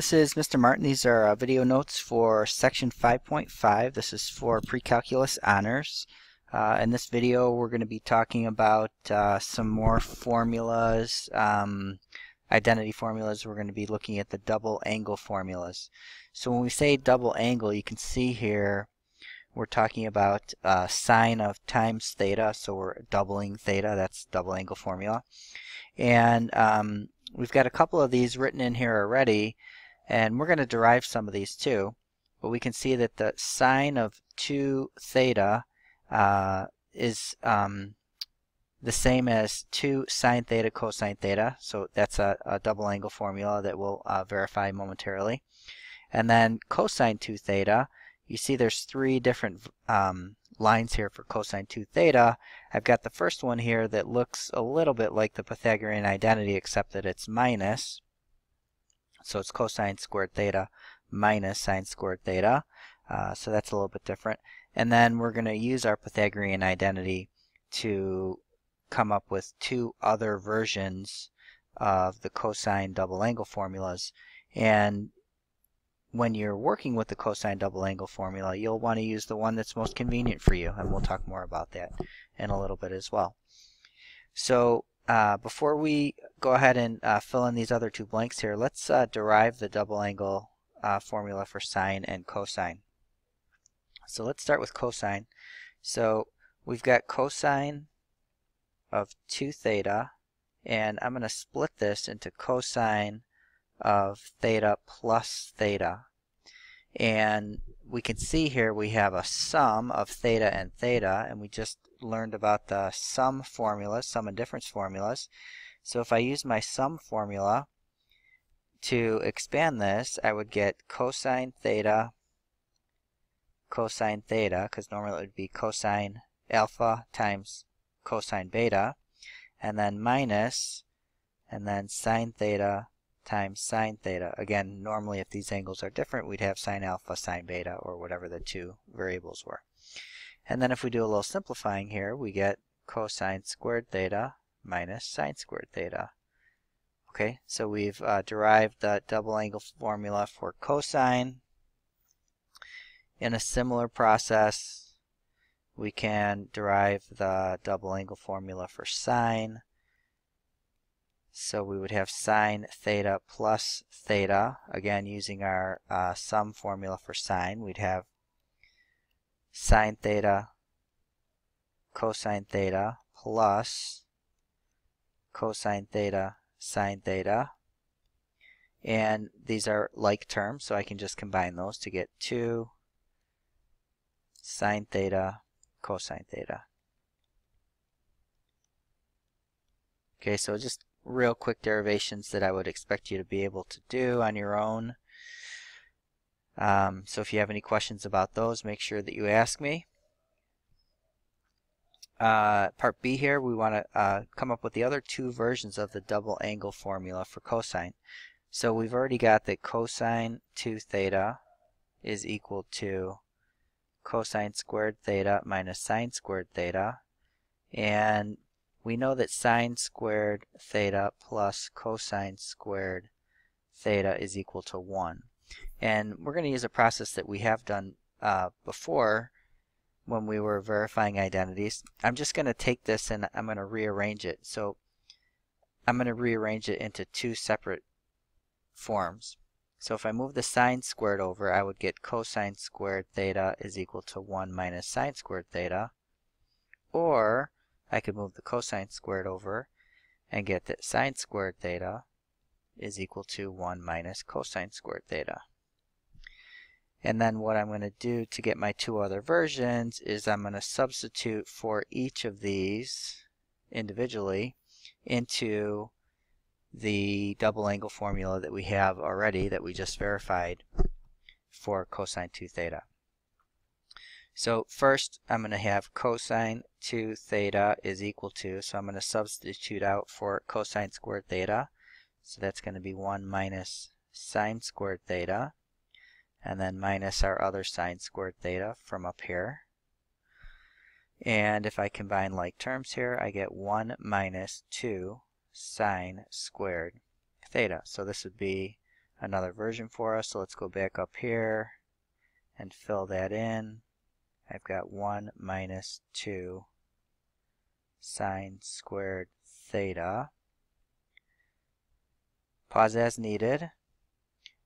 This is Mr. Martin. These are uh, video notes for section 5.5. This is for pre-calculus honors. Uh, in this video we're going to be talking about uh, some more formulas, um, identity formulas. We're going to be looking at the double angle formulas. So when we say double angle you can see here we're talking about uh, sine of times theta so we're doubling theta that's double angle formula and um, we've got a couple of these written in here already and we're going to derive some of these too. But we can see that the sine of 2 theta uh, is um, the same as 2 sine theta cosine theta. So that's a, a double angle formula that we'll uh, verify momentarily. And then cosine 2 theta, you see there's three different um, lines here for cosine 2 theta. I've got the first one here that looks a little bit like the Pythagorean identity except that it's minus. So it's cosine squared theta minus sine squared theta. Uh, so that's a little bit different. And then we're going to use our Pythagorean identity to come up with two other versions of the cosine double angle formulas. And when you're working with the cosine double angle formula, you'll want to use the one that's most convenient for you. And we'll talk more about that in a little bit as well. So uh, before we go ahead and uh, fill in these other two blanks here, let's uh, derive the double angle uh, formula for sine and cosine. So let's start with cosine. So we've got cosine of 2 theta, and I'm going to split this into cosine of theta plus theta. And we can see here we have a sum of theta and theta, and we just learned about the sum formulas, sum and difference formulas. So if I use my sum formula to expand this, I would get cosine theta cosine theta, because normally it would be cosine alpha times cosine beta, and then minus, and then sine theta times sine theta. Again, normally if these angles are different, we'd have sine alpha, sine beta, or whatever the two variables were. And then if we do a little simplifying here, we get cosine squared theta minus sine squared theta. Okay, so we've uh, derived the double angle formula for cosine. In a similar process, we can derive the double angle formula for sine. So we would have sine theta plus theta. Again, using our uh, sum formula for sine, we'd have sine theta cosine theta plus cosine theta sine theta. And these are like terms, so I can just combine those to get 2 sine theta cosine theta. Okay, so just real quick derivations that I would expect you to be able to do on your own. Um, so if you have any questions about those, make sure that you ask me. Uh, part B here, we want to uh, come up with the other two versions of the double angle formula for cosine. So we've already got that cosine 2 theta is equal to cosine squared theta minus sine squared theta. And we know that sine squared theta plus cosine squared theta is equal to 1. And we're going to use a process that we have done uh, before when we were verifying identities. I'm just going to take this and I'm going to rearrange it. So I'm going to rearrange it into two separate forms. So if I move the sine squared over, I would get cosine squared theta is equal to 1 minus sine squared theta. Or I could move the cosine squared over and get that sine squared theta is equal to 1 minus cosine squared theta. And then what I'm going to do to get my two other versions is I'm going to substitute for each of these individually into the double angle formula that we have already that we just verified for cosine 2 theta. So first I'm going to have cosine 2 theta is equal to, so I'm going to substitute out for cosine squared theta. So that's going to be 1 minus sine squared theta and then minus our other sine squared theta from up here. And if I combine like terms here, I get 1 minus 2 sine squared theta. So this would be another version for us. So let's go back up here and fill that in. I've got 1 minus 2 sine squared theta. Pause as needed.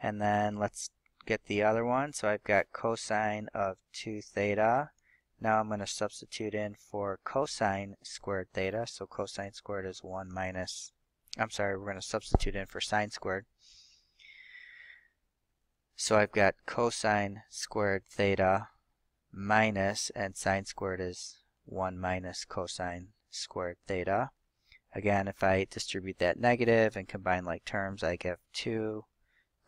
And then let's get the other one. So I've got cosine of 2 theta. Now I'm going to substitute in for cosine squared theta. So cosine squared is 1 minus, I'm sorry, we're going to substitute in for sine squared. So I've got cosine squared theta minus, and sine squared is 1 minus cosine squared theta. Again, if I distribute that negative and combine like terms, I get 2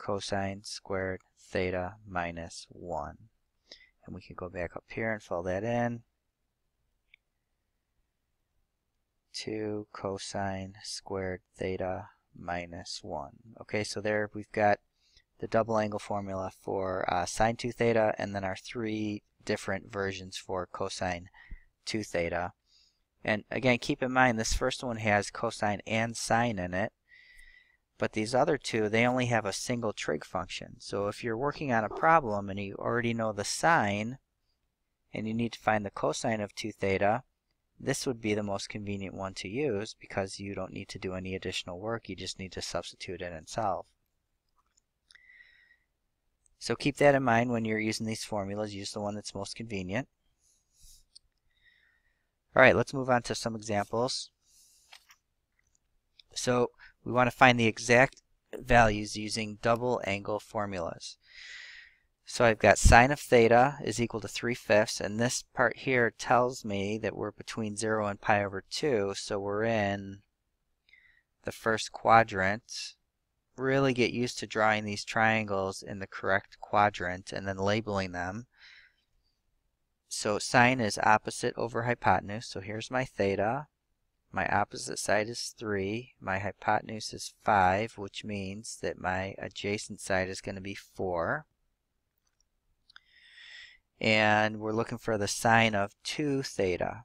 cosine squared theta minus 1. And we can go back up here and fill that in. 2 cosine squared theta minus 1. Okay, so there we've got the double angle formula for uh, sine 2 theta and then our three different versions for cosine 2 theta. And again, keep in mind this first one has cosine and sine in it. But these other two, they only have a single trig function. So if you're working on a problem and you already know the sine, and you need to find the cosine of 2 theta, this would be the most convenient one to use because you don't need to do any additional work. You just need to substitute in and solve. So keep that in mind when you're using these formulas. Use the one that's most convenient. All right, let's move on to some examples. So we want to find the exact values using double angle formulas. So I've got sine of theta is equal to 3 fifths, and this part here tells me that we're between 0 and pi over 2, so we're in the first quadrant. Really get used to drawing these triangles in the correct quadrant and then labeling them. So sine is opposite over hypotenuse, so here's my theta. My opposite side is 3. My hypotenuse is 5, which means that my adjacent side is going to be 4. And we're looking for the sine of 2 theta.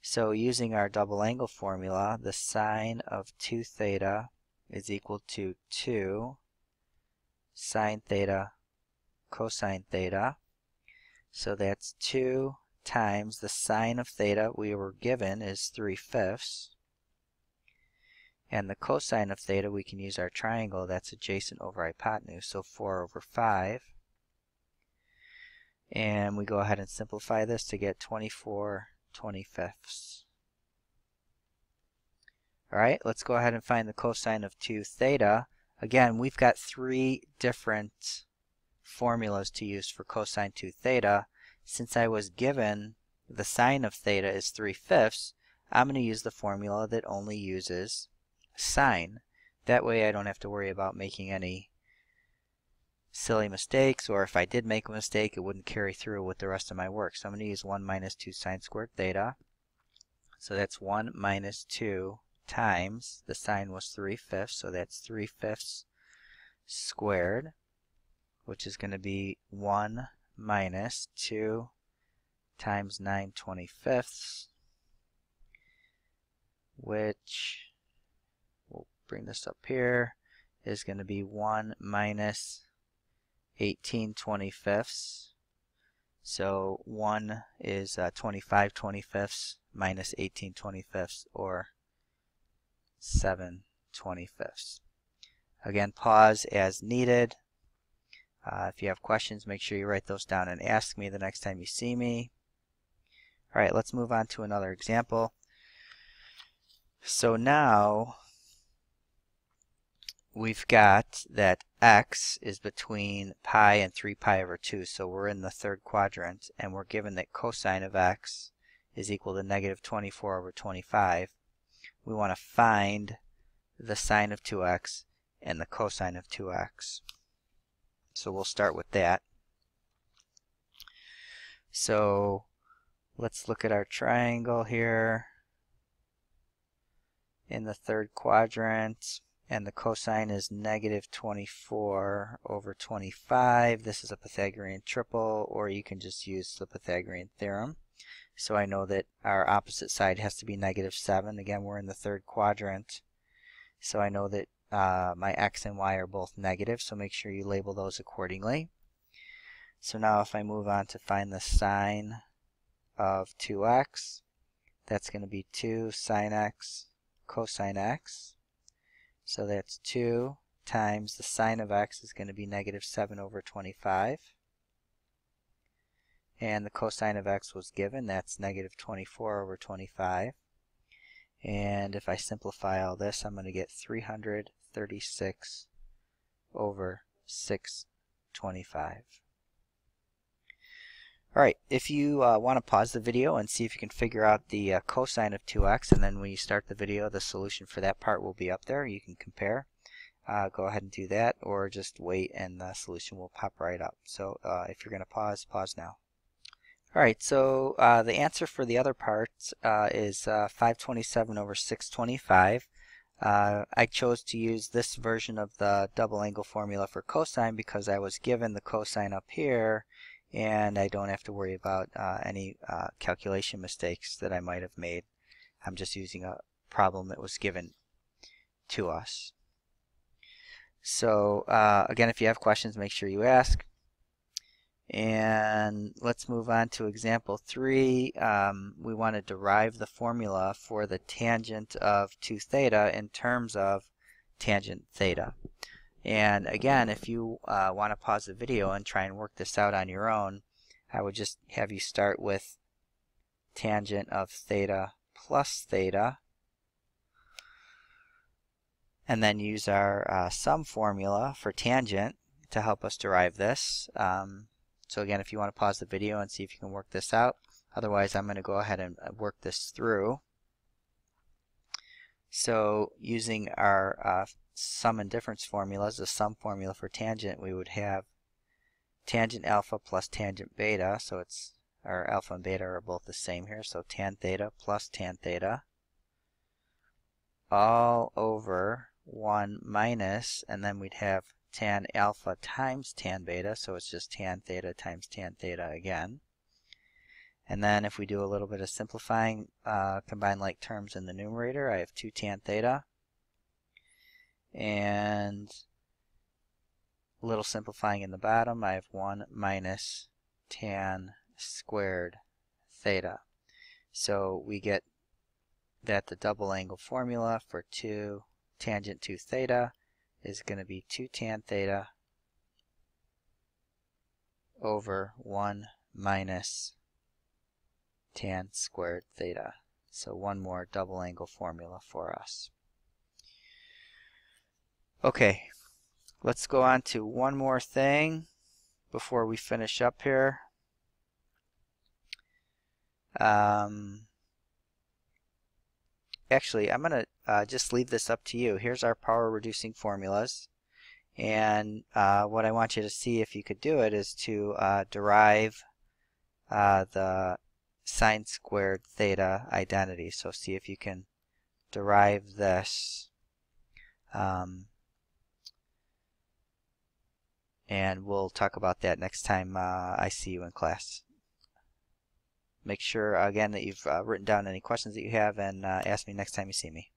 So using our double angle formula, the sine of 2 theta is equal to 2 sine theta cosine theta. So that's 2 times the sine of theta we were given is 3 fifths. And the cosine of theta, we can use our triangle, that's adjacent over hypotenuse, so 4 over 5. And we go ahead and simplify this to get 24 25ths. Alright, let's go ahead and find the cosine of 2 theta. Again, we've got three different formulas to use for cosine 2 theta since I was given the sine of theta is 3 fifths, I'm going to use the formula that only uses sine. That way I don't have to worry about making any silly mistakes, or if I did make a mistake, it wouldn't carry through with the rest of my work. So I'm going to use 1 minus 2 sine squared theta. So that's 1 minus 2 times, the sine was 3 fifths, so that's 3 fifths squared, which is going to be 1 minus 2 times 9 25ths, which, we'll bring this up here, is going to be 1 minus 18 25ths. So 1 is uh, 25 25ths minus 18 25ths, or 7 25ths. Again, pause as needed. Uh, if you have questions, make sure you write those down and ask me the next time you see me. All right, let's move on to another example. So now we've got that x is between pi and 3 pi over 2. So we're in the third quadrant, and we're given that cosine of x is equal to negative 24 over 25. We want to find the sine of 2x and the cosine of 2x. So we'll start with that. So let's look at our triangle here in the third quadrant and the cosine is negative 24 over 25. This is a Pythagorean triple or you can just use the Pythagorean theorem. So I know that our opposite side has to be negative 7. Again, we're in the third quadrant. So I know that uh, my x and y are both negative, so make sure you label those accordingly. So now if I move on to find the sine of 2x, that's going to be 2 sine x cosine x. So that's 2 times the sine of x is going to be negative 7 over 25. And the cosine of x was given, that's negative 24 over 25. And if I simplify all this, I'm going to get 336 over 625. Alright, if you uh, want to pause the video and see if you can figure out the uh, cosine of 2x, and then when you start the video, the solution for that part will be up there. You can compare. Uh, go ahead and do that, or just wait and the solution will pop right up. So uh, if you're going to pause, pause now. Alright, so uh, the answer for the other part uh, is 527 over 625. I chose to use this version of the double angle formula for cosine because I was given the cosine up here and I don't have to worry about uh, any uh, calculation mistakes that I might have made. I'm just using a problem that was given to us. So uh, again, if you have questions, make sure you ask. And let's move on to example 3. Um, we want to derive the formula for the tangent of 2 theta in terms of tangent theta. And again, if you uh, want to pause the video and try and work this out on your own, I would just have you start with tangent of theta plus theta and then use our uh, sum formula for tangent to help us derive this. Um, so again, if you want to pause the video and see if you can work this out. Otherwise, I'm going to go ahead and uh, work this through. So using our uh, sum and difference formulas, the sum formula for tangent, we would have tangent alpha plus tangent beta, so it's our alpha and beta are both the same here, so tan theta plus tan theta all over 1 minus, and then we'd have tan alpha times tan beta, so it's just tan theta times tan theta again. And then if we do a little bit of simplifying, uh, combine like terms in the numerator, I have 2 tan theta and a little simplifying in the bottom, I have 1 minus tan squared theta. So we get that the double angle formula for 2 tangent 2 theta is going to be 2 tan theta over 1 minus tan squared theta. So one more double angle formula for us. Okay, let's go on to one more thing before we finish up here. Um, actually, I'm going to uh, just leave this up to you. Here's our power reducing formulas. And uh, what I want you to see if you could do it is to uh, derive uh, the sine squared theta identity. So see if you can derive this. Um, and we'll talk about that next time uh, I see you in class. Make sure, again, that you've uh, written down any questions that you have and uh, ask me next time you see me.